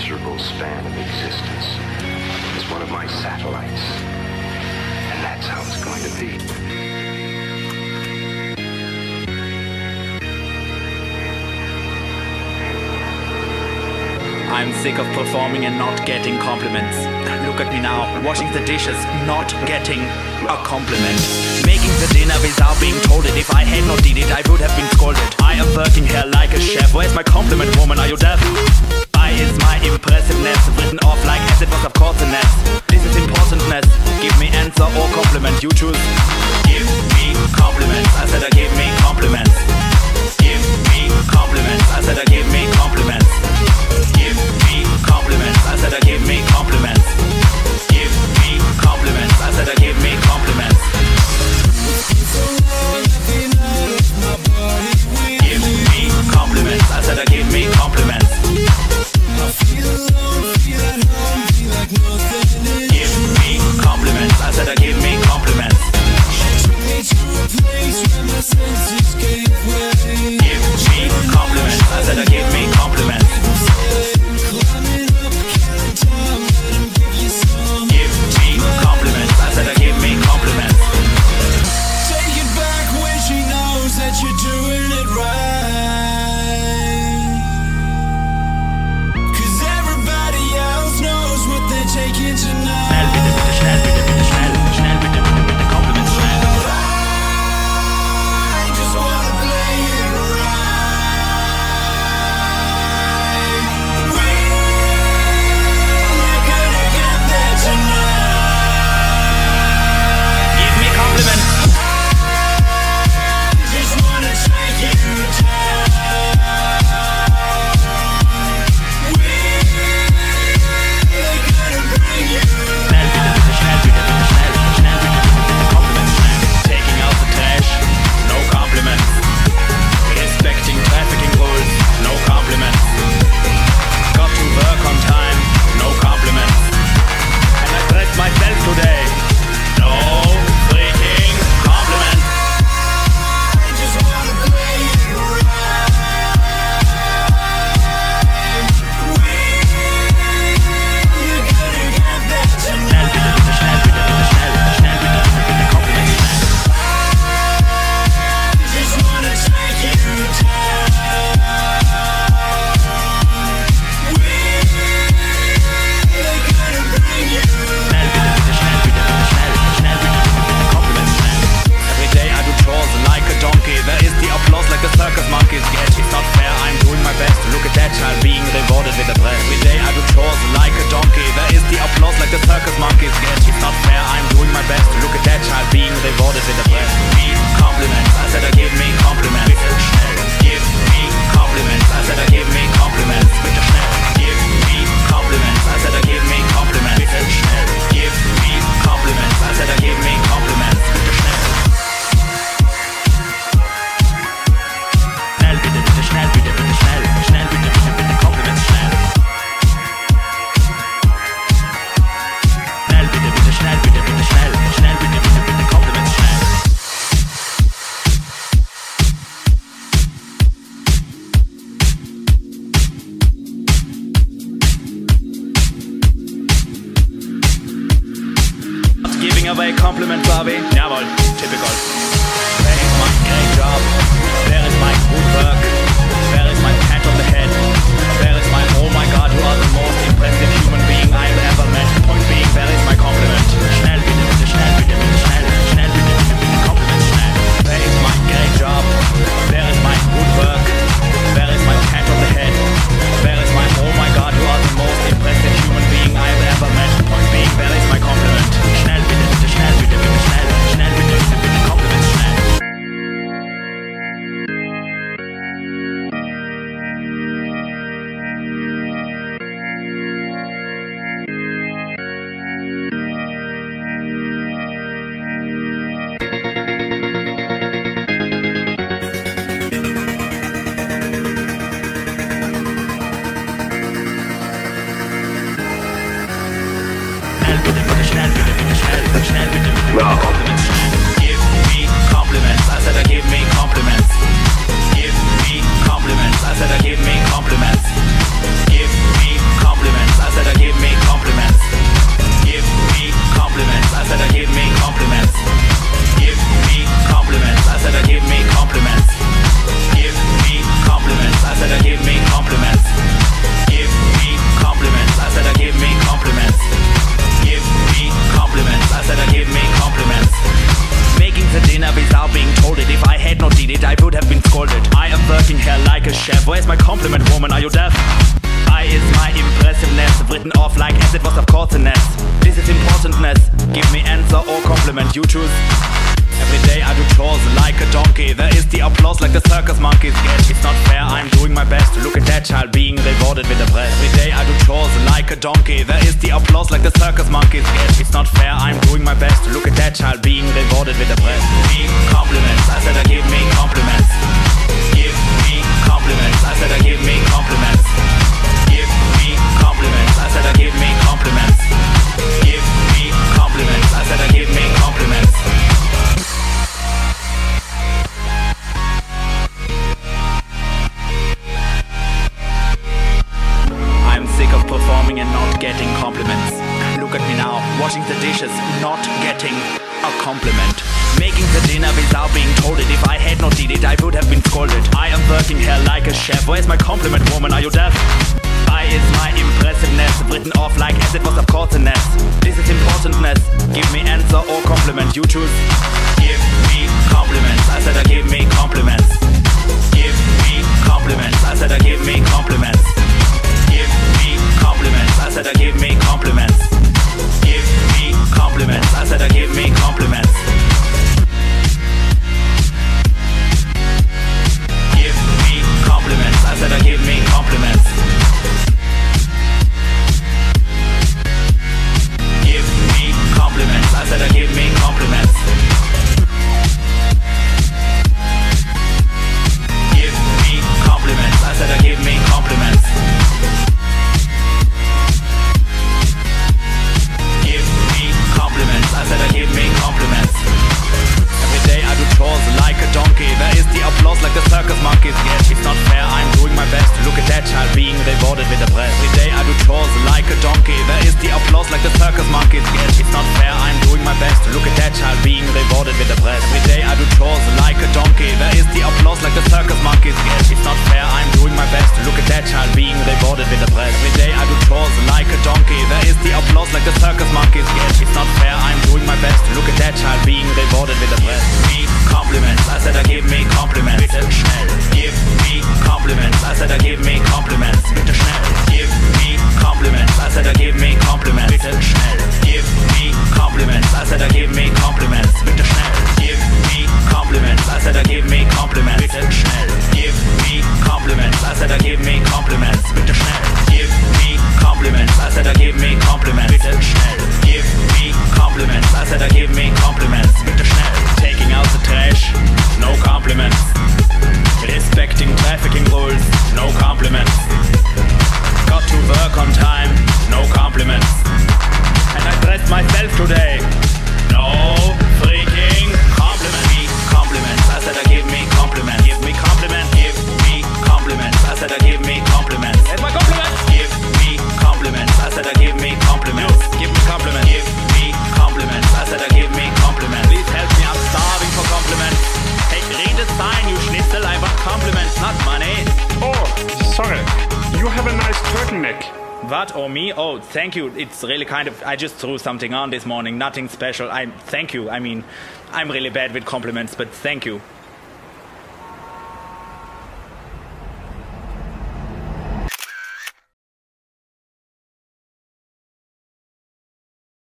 miserable span of existence is one of my satellites. And that's how it's going to be. I'm sick of performing and not getting compliments. Look at me now, washing the dishes, not getting a compliment. Making the dinner without being told it. If I had not did it, I would have been scolded. I am working here like a chef. Where's my compliment, woman? Are you deaf? Why is my impressiveness written off like as it was of course an S? This is importantness. Give me answer or compliment. You choose. Give me compliments. I said I give me compliments. away compliment Bobby. Jawohl, typical. That is my great job. Where is my good work. Where is my pat on the head. Where is my oh my god, you are the most impressive a chef. Where's my compliment, woman? Are you deaf? I is my impressiveness, written off like as it was of course a nest. This is importantness. Give me answer or compliment, you choose. Every day I do chores like a donkey. There is the applause like the circus monkeys get. It's not fair, I'm doing my best. Look at that child being rewarded with a breast. Every day I do chores like a donkey. There is the applause like the circus monkeys get. It's not fair, I'm doing my best. Look at that child being rewarded with a breast. Me compliments, I said I give me compliments. Getting compliments. Look at me now, washing the dishes, not getting a compliment. Making the dinner without being told it. If I had not did it, I would have been scolded. I am working here like a chef. Where's my compliment, woman? Are you deaf? I is my impressiveness, written off like as it was of course a nest. This is importantness. Give me answer or compliment, you choose. Give me compliments. I said I give me compliments. Give me compliments. I said I give me compliments. I said I give me compliments. Give me compliments. I said I give me applause like the circus monkeys get. It's not fair, I'm doing my best. Look at that child being rewarded with a breast. Every day I do chores like a donkey. There is the applause like the circus monkeys get. It's not fair, I'm doing my best. Look at that child being rewarded with a breast. Every day I do chores like What or me? Oh, thank you. It's really kind of. I just threw something on this morning. Nothing special. I thank you. I mean, I'm really bad with compliments, but thank you.